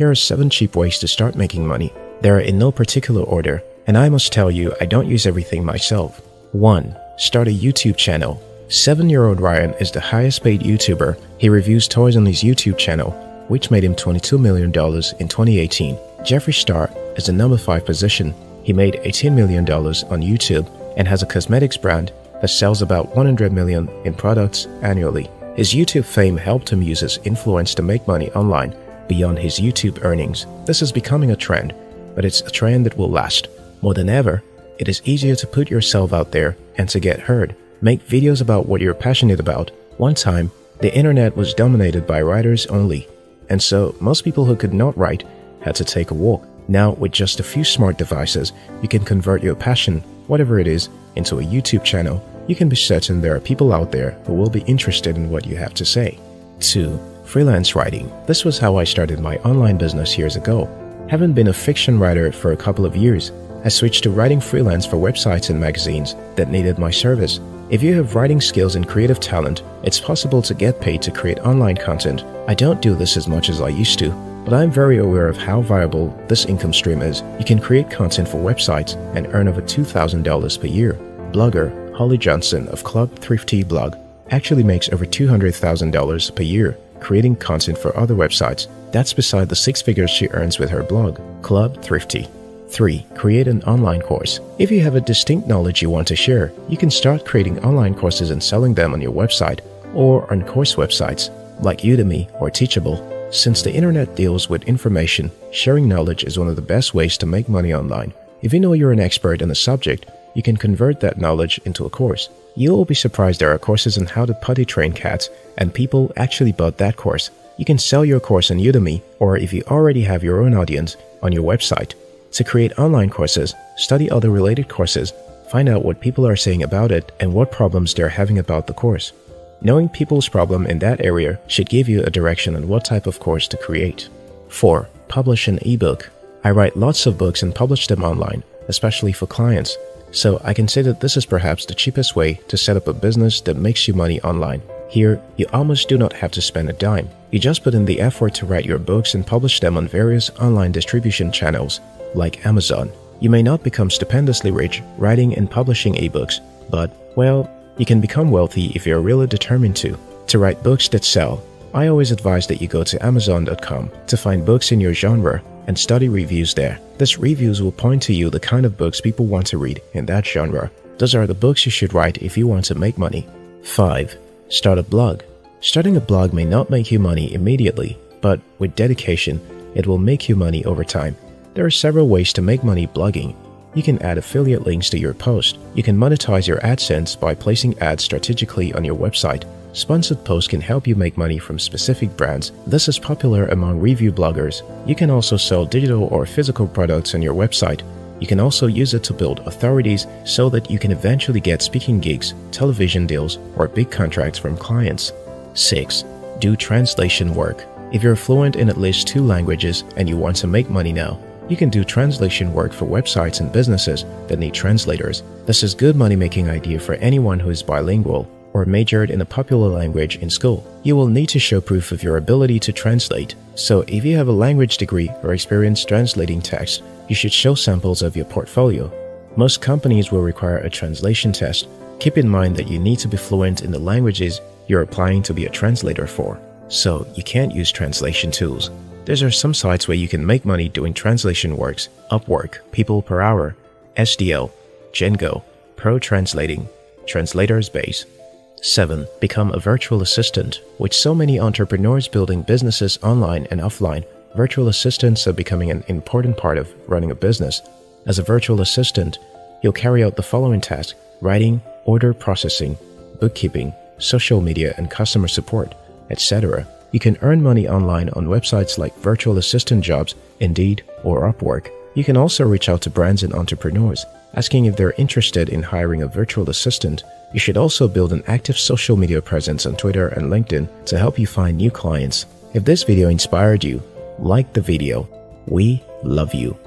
Here are 7 cheap ways to start making money. They are in no particular order, and I must tell you I don't use everything myself. 1. Start a YouTube channel. 7-year-old Ryan is the highest paid YouTuber. He reviews toys on his YouTube channel, which made him $22 million in 2018. Jeffree Star is the number 5 position. He made $18 million on YouTube and has a cosmetics brand that sells about 100 million in products annually. His YouTube fame helped him use his influence to make money online beyond his YouTube earnings. This is becoming a trend, but it's a trend that will last. More than ever, it is easier to put yourself out there and to get heard. Make videos about what you're passionate about. One time, the internet was dominated by writers only, and so most people who could not write had to take a walk. Now, with just a few smart devices, you can convert your passion, whatever it is, into a YouTube channel. You can be certain there are people out there who will be interested in what you have to say. 2. Freelance writing. This was how I started my online business years ago. Having been a fiction writer for a couple of years, I switched to writing freelance for websites and magazines that needed my service. If you have writing skills and creative talent, it's possible to get paid to create online content. I don't do this as much as I used to, but I'm very aware of how viable this income stream is. You can create content for websites and earn over $2,000 per year. Blogger Holly Johnson of Club Thrifty Blog actually makes over $200,000 per year creating content for other websites. That's beside the six figures she earns with her blog, Club Thrifty. 3. Create an online course. If you have a distinct knowledge you want to share, you can start creating online courses and selling them on your website or on course websites like Udemy or Teachable. Since the internet deals with information, sharing knowledge is one of the best ways to make money online. If you know you're an expert in a subject, you can convert that knowledge into a course. You'll be surprised there are courses on how to potty train cats, and people actually bought that course. You can sell your course on Udemy, or if you already have your own audience, on your website. To create online courses, study other related courses, find out what people are saying about it and what problems they're having about the course. Knowing people's problem in that area should give you a direction on what type of course to create. 4. Publish an ebook. I write lots of books and publish them online, especially for clients. So I can say that this is perhaps the cheapest way to set up a business that makes you money online. Here, you almost do not have to spend a dime. You just put in the effort to write your books and publish them on various online distribution channels like Amazon. You may not become stupendously rich writing and publishing ebooks, but, well, you can become wealthy if you're really determined to. To write books that sell, I always advise that you go to Amazon.com to find books in your genre and study reviews there. These reviews will point to you the kind of books people want to read in that genre. Those are the books you should write if you want to make money. 5. Start a blog. Starting a blog may not make you money immediately, but with dedication, it will make you money over time. There are several ways to make money blogging. You can add affiliate links to your post. You can monetize your AdSense by placing ads strategically on your website Sponsored posts can help you make money from specific brands. This is popular among review bloggers. You can also sell digital or physical products on your website. You can also use it to build authorities so that you can eventually get speaking gigs, television deals, or big contracts from clients. 6. Do translation work. If you're fluent in at least two languages and you want to make money now, you can do translation work for websites and businesses that need translators. This is good money making idea for anyone who is bilingual or majored in a popular language in school. You will need to show proof of your ability to translate. So if you have a language degree or experience translating text, you should show samples of your portfolio. Most companies will require a translation test. Keep in mind that you need to be fluent in the languages you're applying to be a translator for. So you can't use translation tools. There are some sites where you can make money doing translation works, Upwork, People Per Hour, SDL, Gengo, Pro Translating, Translators Base, 7. Become a virtual assistant. With so many entrepreneurs building businesses online and offline, virtual assistants are becoming an important part of running a business. As a virtual assistant, you'll carry out the following tasks writing, order processing, bookkeeping, social media and customer support, etc. You can earn money online on websites like virtual assistant jobs, Indeed, or Upwork. You can also reach out to brands and entrepreneurs, asking if they're interested in hiring a virtual assistant you should also build an active social media presence on Twitter and LinkedIn to help you find new clients. If this video inspired you, like the video. We love you.